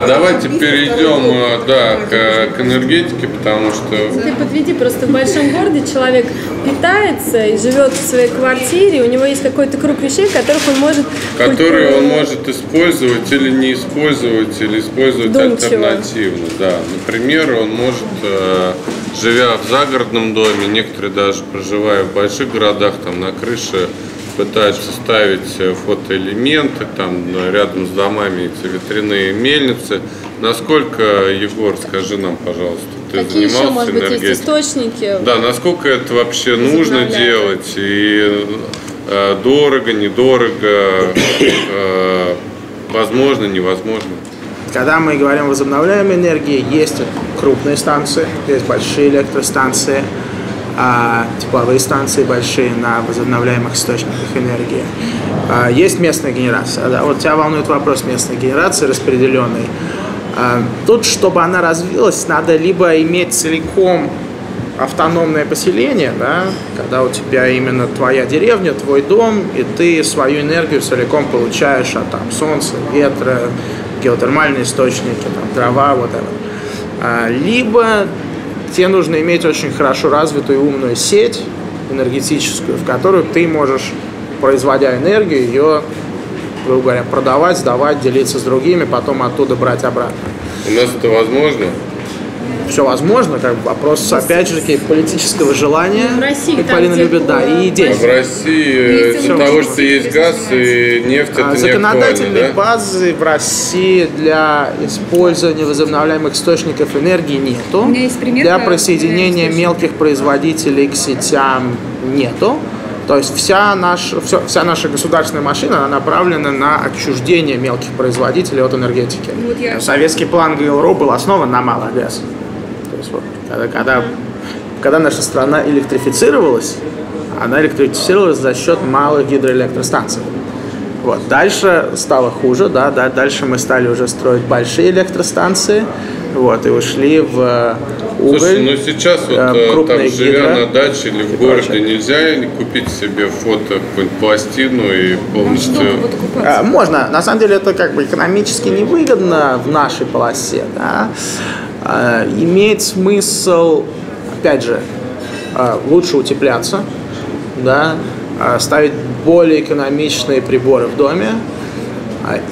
Давайте перейдем э, да, к, к энергетике, потому что... Ты подведи, просто в большом городе человек питается и живет в своей квартире, у него есть какой-то круг вещей, которых он может... Которые он может использовать или не использовать, или использовать Думчиво. альтернативно. Да. Например, он может, э, живя в загородном доме, некоторые даже проживая в больших городах, там на крыше пытаются ставить э, фотоэлементы, там э, рядом с домами эти ветряные мельницы. Насколько, Егор, скажи нам, пожалуйста, ты Какие еще, занимался может быть, есть источники? Да, насколько это вообще нужно делать и э, дорого, недорого, э, возможно, невозможно. Когда мы говорим о возобновляемой энергии, есть крупные станции, есть большие электростанции, а, тепловые станции большие на возобновляемых источниках энергии. А, есть местная генерация. Вот тебя волнует вопрос местной генерации распределенной. А, Тут, чтобы она развилась, надо либо иметь целиком автономное поселение, да, когда у тебя именно твоя деревня, твой дом, и ты свою энергию целиком получаешь от там, солнца, ветра, геотермальные источники, там, дрова, вот это. А, Либо тебе нужно иметь очень хорошо развитую умную сеть энергетическую, в которую ты можешь, производя энергию, ее, грубо говоря, продавать, сдавать, делиться с другими, потом оттуда брать обратно У нас это возможно? Все возможно, как бы вопрос, опять же, таки, политического желания, В России, как Полина любит, да, и В денег. России Есть из-за того, что есть газ и нефть, А, это не Законодательной да? базы в России для использования возобновляемых источников энергии нету. У меня есть пример Для присоединения мелких производителей к сетям нету. То есть вся наша, вся, вся наша государственная машина она направлена на отчуждение мелких производителей от энергетики. Вот я- Советский план ГЛРО был основан на малый газ. То есть вот, когда, когда, когда наша страна электрифицировалась, она электрифицировалась за счет малых гидроэлектростанций. Вот. Дальше стало хуже, да, да, дальше мы стали уже строить большие электростанции, вот, и ушли в э, уголь. Слушай, ну сейчас вот э, э, крупные там живя гидро на даче или в городе, прочее. нельзя ли купить себе фото какую-нибудь пластину и полностью... А, Можно. На самом деле это как бы экономически невыгодно в нашей полосе. Да? А, Имеет смысл, опять же, а, лучше утепляться, да? а, ставить более экономичные приборы в доме.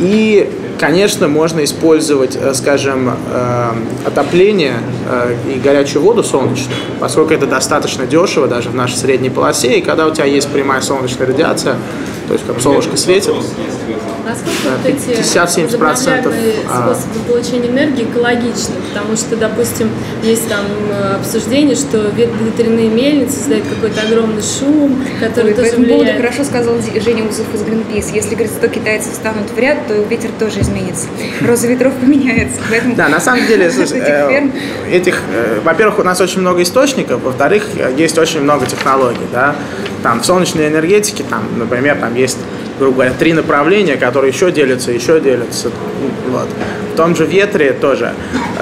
И, конечно, можно использовать, э, скажем, э, отопление э, и горячую воду солнечную, поскольку это достаточно дешево даже в нашей средней полосе. И когда у тебя есть прямая солнечная радиация, то есть как солнышко светит, Насколько вот эти 50-70% возобновляемые а. способы получения энергии экологичны? Потому что, допустим, есть там э, обсуждение, что вет- ветряные мельницы создают какой-то огромный шум, который Ой, по тоже этому поводу влияет. хорошо сказал Женя Узов из Greenpeace. Если, говорит, 100 китайцев станут в ряд, то ветер тоже изменится. Роза ветров поменяется. Поэтому Да, на самом деле, этих э, э, во-первых, у нас очень много источников, во-вторых, есть очень много технологий, да. Там в солнечной энергетике, там, например, там есть, грубо говоря, три направления, которые еще делятся, еще делятся. Вот. В том же ветре тоже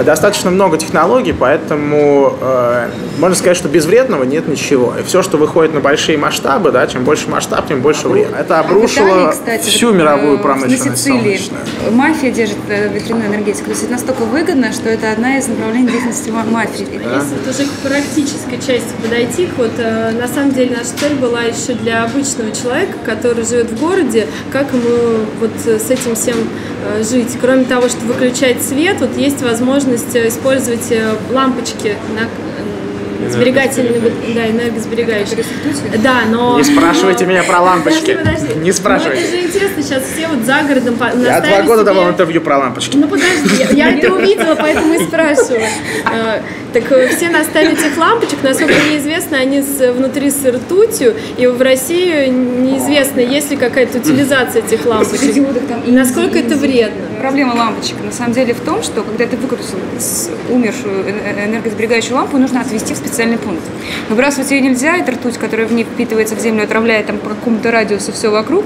достаточно много технологий, поэтому э, можно сказать, что без вредного нет ничего. И все, что выходит на большие масштабы, да, чем больше масштаб, тем больше вред. Это А обрушило Италии, кстати, всю мировую э, промышленность На Сицилии солнечную. мафия держит э, ветряную энергетику. То есть это настолько выгодно, что это одна из направлений деятельности ма- мафии. Если вот уже к практической части подойти, вот э, на самом деле наша цель была еще для обычного человека, который живет в городе, как ему вот с этим всем э, жить. Кроме того, что выключать свет, вот есть возможность э, использовать э, лампочки на сберегательные, вот, да, энергосберегающие. Да, но... Не спрашивайте меня про лампочки. Подожди, подожди. Не спрашивайте. Ну, это же интересно, сейчас все вот за городом по- Я два года себе- давал интервью про лампочки. ну подожди, я, я это увидела, поэтому и спрашиваю. Э, так э, все наставили этих лампочек, насколько мне известно, они с, внутри с ртутью, и в России неизвестно, есть ли какая-то утилизация этих лампочек. И насколько это вредно. Проблема лампочек на самом деле в том, что когда ты выкрутил умершую э- э- энергосберегающую лампу, нужно отвести в специальный пункт. Выбрасывать ее нельзя, это ртуть, которая в ней впитывается в землю, отравляет там по какому-то радиусу все вокруг.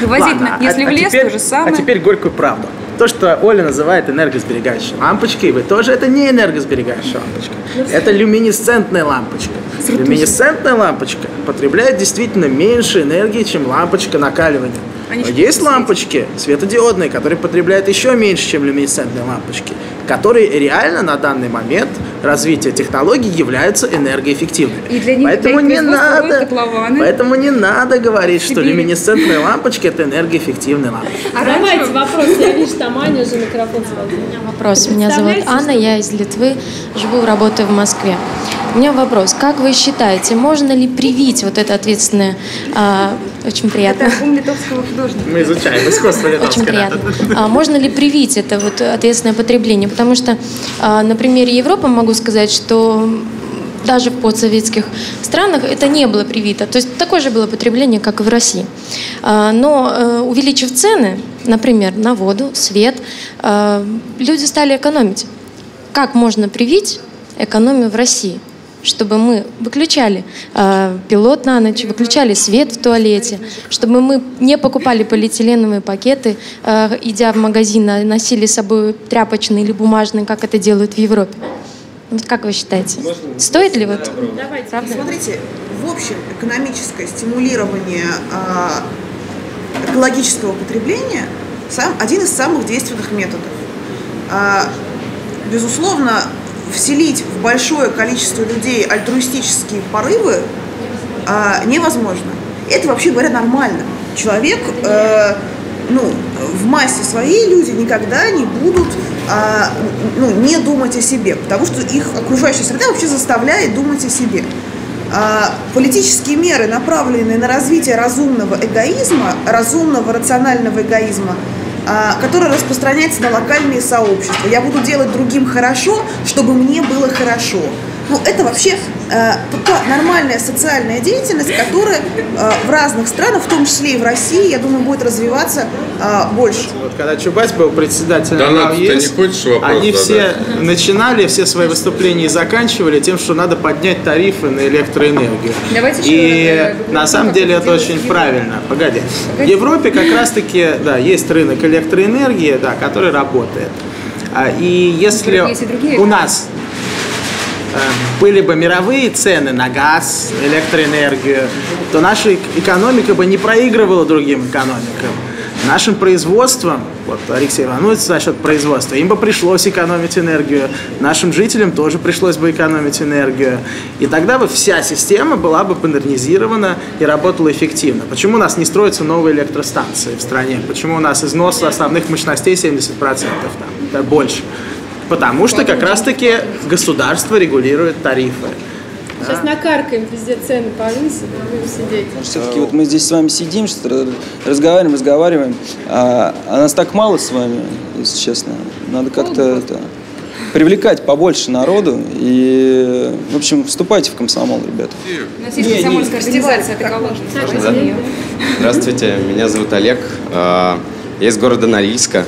Вывозить, Ладно, если а- в а лес, теперь- то же самое. А теперь горькую правду. то, что Оля называет энергосберегающей лампочкой, вы тоже, это не энергосберегающая лампочка. Это люминесцентная лампочка. Люминесцентная лампочка потребляет действительно меньше энергии, чем лампочка накаливания. Они есть лампочки светодиодные, которые потребляют еще меньше, чем люминесцентные лампочки, которые реально на данный момент развития технологий являются энергоэффективными. И для них- поэтому для не надо, поэтому не надо говорить, что люминесцентные лампочки это энергоэффективные лампочки. А Давайте раньше- вопрос. Я вижу, там Аня уже микрофон схватила. Вопрос. Меня зовут Анна, я из Литвы, живу, работаю в Москве. У меня вопрос. Как вы считаете, можно ли привить вот это ответственное, а, очень приятно, Это ум литовского художника. Мы изучаем искусство очень литовское. приятно. А, можно ли привить это вот ответственное потребление? Потому что а, на примере Европы могу сказать, что даже в постсоветских странах это не было привито. То есть такое же было потребление, как и в России. А, Но э, увеличив цены, например, на воду, свет, э, люди стали экономить. Как можно привить экономию в России? Чтобы мы выключали э, пилот на ночь, выключали свет в туалете, чтобы мы не покупали полиэтиленовые пакеты, э, идя в магазин, а носили с собой тряпочные или бумажные, как это делают в Европе. Вот как вы считаете, стоит ли вот? Давайте. Правда? Смотрите, в общем, экономическое стимулирование а, экологического потребления сам, один из самых действенных методов. А, безусловно, вселить в большое количество людей альтруистические порывы а, невозможно. Это вообще говоря нормально. Человек, э, ну, в массе своей люди никогда не будут а, ну, не думать о себе, потому что их окружающая среда вообще заставляет думать о себе. А, политические меры, направленные на развитие разумного эгоизма, разумного рационального эгоизма, а, который распространяется на локальные сообщества. Я буду делать другим хорошо, чтобы мне было хорошо. Ну, это вообще нормальная социальная деятельность, которая э, в разных странах, в том числе и в России, я думаю, будет развиваться э, больше. Вот когда Чубайс был председателем ты ЕС, не хочешь вопрос они задать? все начинали все свои выступления и заканчивали тем, что надо поднять тарифы на электроэнергию. Давайте еще и э, на самом деле это очень правильно. Погоди. В. Европе как раз-таки, да, есть рынок электроэнергии, да, который работает. А, И если Есть и другие у нас э, были бы мировые цены на газ, электроэнергию, то наша эк- экономика бы не проигрывала другим экономикам. Нашим производством, вот Алексей Иванович за счет производства, им бы пришлось экономить энергию, нашим жителям тоже пришлось бы экономить энергию. И тогда бы вся система была бы модернизирована и работала эффективно. Почему у нас не строятся новые электростанции в стране? Почему у нас износ основных мощностей 70%, там, да, больше? Потому что как раз-таки государство регулирует тарифы. Сейчас накаркаем, везде цены повысят, будем сидеть. Все-таки вот мы здесь с вами сидим, разговариваем, разговариваем, а, а нас так мало с вами, если честно. Надо как-то это, привлекать побольше народу и, в общем, вступайте в комсомол, ребята. У нас есть комсомольская организация, это кого? Здравствуйте, меня зовут Олег. А, Я из города Норильска.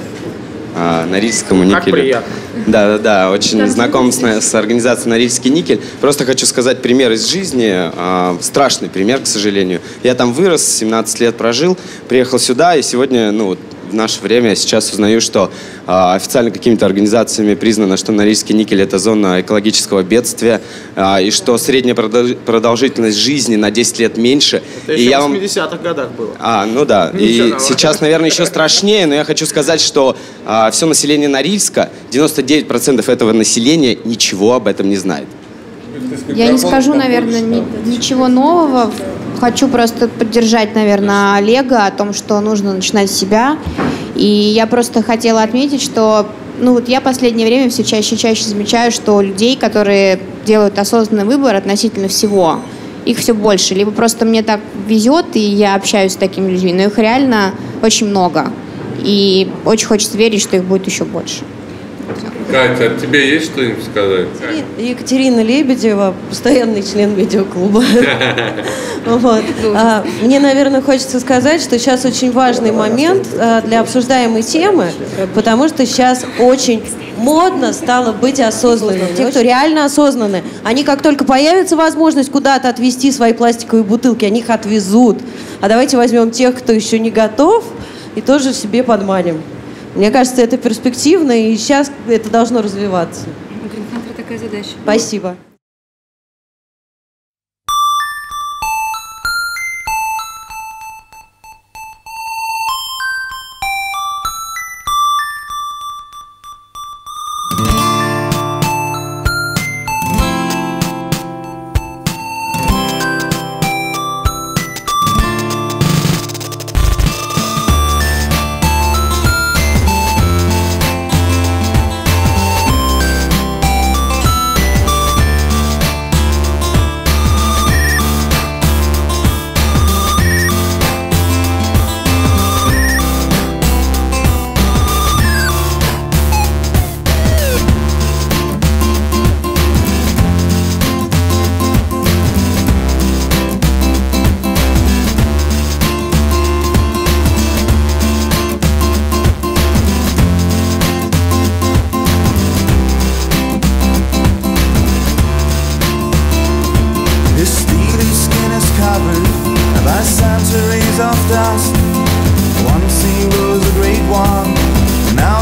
А, Норильскому Как никелю. приятно. Да, да, да, очень знаком с, с организацией Норильский никель. Просто хочу сказать пример из жизни, а, страшный пример, к сожалению. Я там вырос, 17 лет прожил, приехал сюда, и сегодня, ну, в наше время я сейчас узнаю, что а, официально какими-то организациями признано, что Норильский никель это зона экологического бедствия, а, и что средняя продолж- продолжительность жизни на 10 лет меньше. Это и еще я в вам 80-х годах было. а, ну да. Ничего и нового. сейчас, наверное, еще страшнее, но я хочу сказать, что все население Норильска, 99% этого населения ничего об этом не знает. Я не скажу, наверное, ни- ничего нового. Хочу просто поддержать, наверное, Олега о том, что нужно начинать с себя. И я просто хотела отметить, что ну вот я последнее время все чаще и чаще замечаю, что людей, которые делают осознанный выбор относительно всего, их все больше. Либо просто мне так везет, и я общаюсь с такими людьми, но их реально очень много. И очень хочется верить, что их будет еще больше. Катя, от тебя есть что-нибудь сказать? Екатерина Лебедева, постоянный член видеоклуба. Вот. А, Мне, наверное, хочется сказать, что сейчас очень важный момент а, для обсуждаемой темы, потому что сейчас очень модно стало быть осознанным. Те, кто реально осознаны, они как только появится возможность куда-то отвезти свои пластиковые бутылки, они их отвезут. А давайте возьмем тех, кто еще не готов, и тоже себе подманим. Мне кажется, это перспективно, и сейчас это должно развиваться. Такая задача. Спасибо.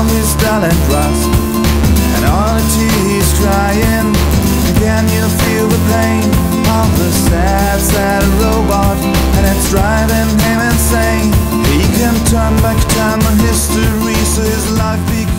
He's dull and rust. And all the tea he's crying, can you feel the pain of the sad, sad robot? And it's driving him insane. He can turn back time and history, so his life became.